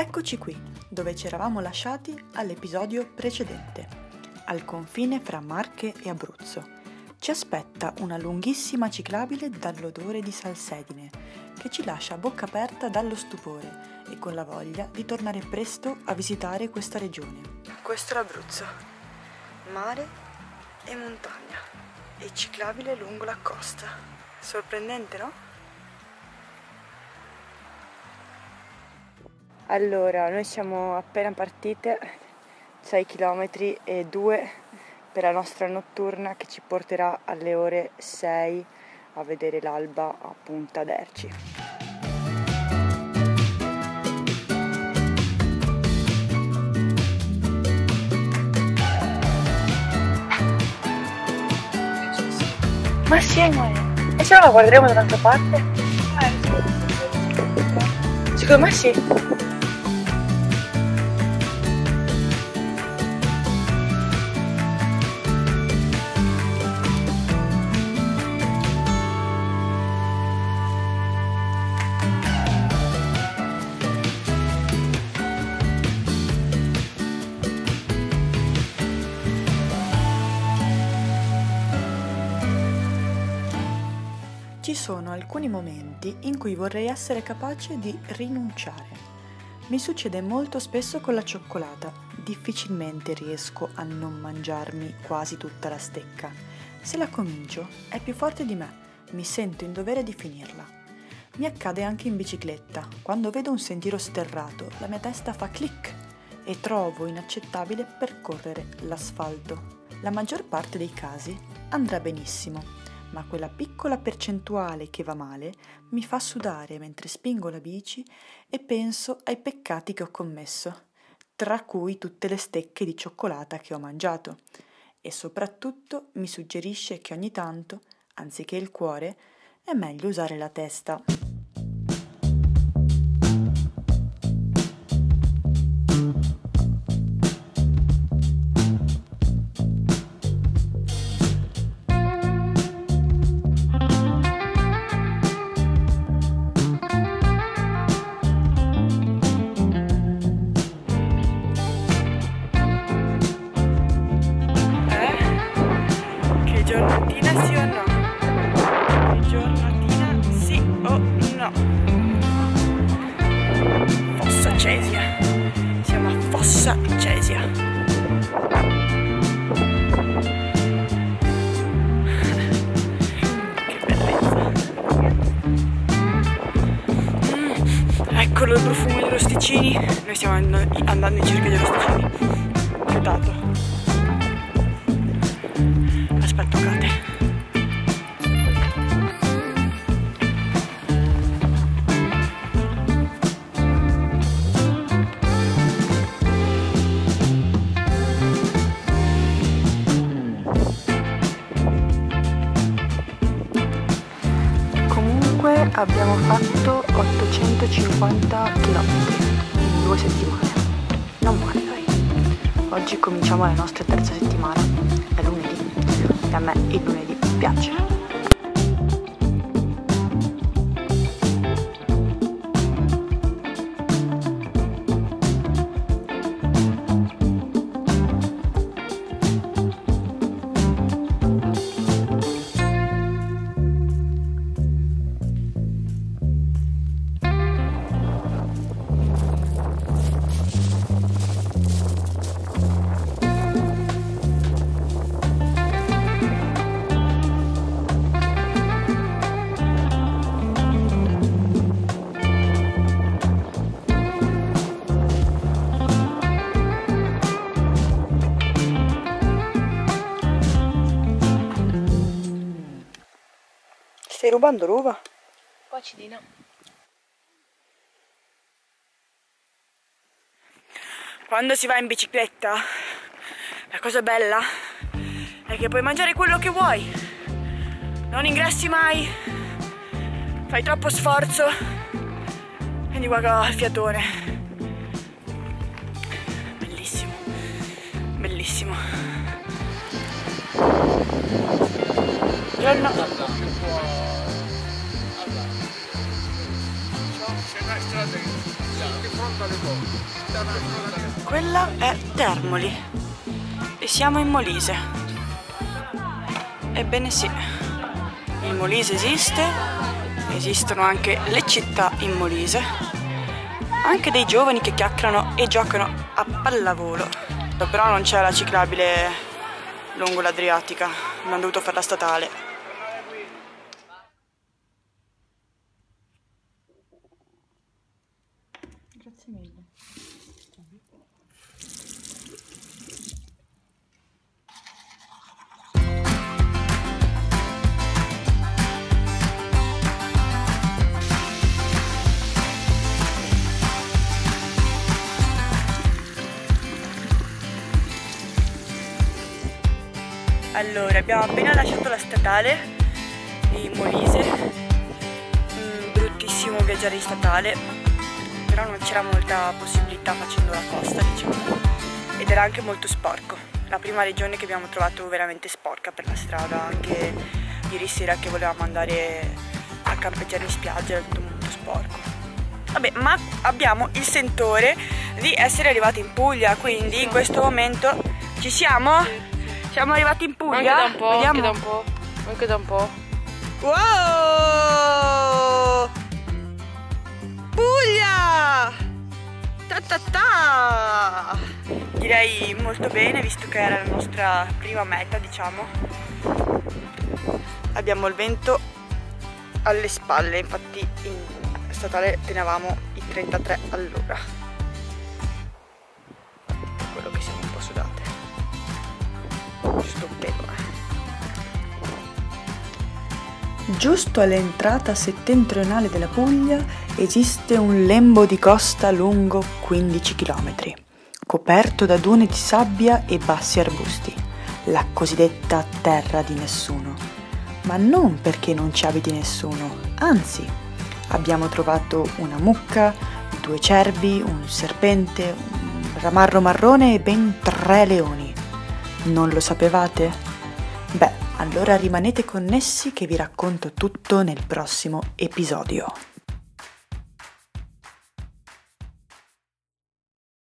Eccoci qui, dove ci eravamo lasciati all'episodio precedente, al confine fra Marche e Abruzzo. Ci aspetta una lunghissima ciclabile dall'odore di salsedine, che ci lascia a bocca aperta dallo stupore e con la voglia di tornare presto a visitare questa regione. Questo è l'Abruzzo, mare e montagna, e ciclabile lungo la costa. Sorprendente, no? Allora, noi siamo appena partite, 6 km e 2 per la nostra notturna che ci porterà alle ore 6 a vedere l'alba a Punta d'Erci. Ma sì, amore. E se no la guarderemo da un'altra parte? Secondo me sì. Ci sono alcuni momenti in cui vorrei essere capace di rinunciare. Mi succede molto spesso con la cioccolata, difficilmente riesco a non mangiarmi quasi tutta la stecca. Se la comincio è più forte di me, mi sento in dovere di finirla. Mi accade anche in bicicletta, quando vedo un sentiero sterrato, la mia testa fa clic e trovo inaccettabile percorrere l'asfalto. La maggior parte dei casi andrà benissimo, ma quella piccola percentuale che va male mi fa sudare mentre spingo la bici e penso ai peccati che ho commesso, tra cui tutte le stecche di cioccolata che ho mangiato, e soprattutto mi suggerisce che ogni tanto, anziché il cuore, è meglio usare la testa. Eccolo il profumo dei rosticini. Noi stiamo andando in cerca di rosticini. Aiutato. Aspetto Abbiamo fatto 850 km in due settimane. Non male dai. Oggi cominciamo la nostra terza settimana, è lunedì e a me il lunedì piace. Stai rubando l'uva? Cocidina. Quando si va in bicicletta, la cosa bella è che puoi mangiare quello che vuoi. Non ingressi mai, fai troppo sforzo. Quindi guarda il fiatone. Bellissimo, bellissimo. Buongiorno. Quella è Termoli e siamo in Molise. Ebbene sì, il Molise esiste, esistono anche le città in Molise, anche dei giovani che chiacchierano e giocano a pallavolo. Però non c'è la ciclabile lungo l'Adriatica, abbiamo dovuto fare la statale. Allora, abbiamo appena lasciato la statale di Molise, mm, bruttissimo viaggiare in statale, però non c'era molta possibilità facendo la costa diciamo ed era anche molto sporco la prima regione che abbiamo trovato veramente sporca per la strada anche ieri sera che volevamo andare a campeggiare in spiaggia era tutto molto sporco vabbè ma abbiamo il sentore di essere arrivati in Puglia quindi in questo momento ci siamo? Siamo arrivati in Puglia? Anche da un po', Vediamo. anche da un po', anche da un po'. Wow! Puglia! Ta ta ta! Direi molto bene visto che era la nostra prima meta, diciamo. Abbiamo il vento alle spalle, infatti in statale tenevamo i 33 all'ora. Un pelo, eh. Giusto all'entrata settentrionale della Puglia esiste un lembo di costa lungo 15 km, coperto da dune di sabbia e bassi arbusti, la cosiddetta terra di nessuno. Ma non perché non ci abiti nessuno, anzi, abbiamo trovato una mucca, due cervi, un serpente, un ramarro marrone e ben tre leoni. Non lo sapevate? Beh, allora rimanete connessi che vi racconto tutto nel prossimo episodio.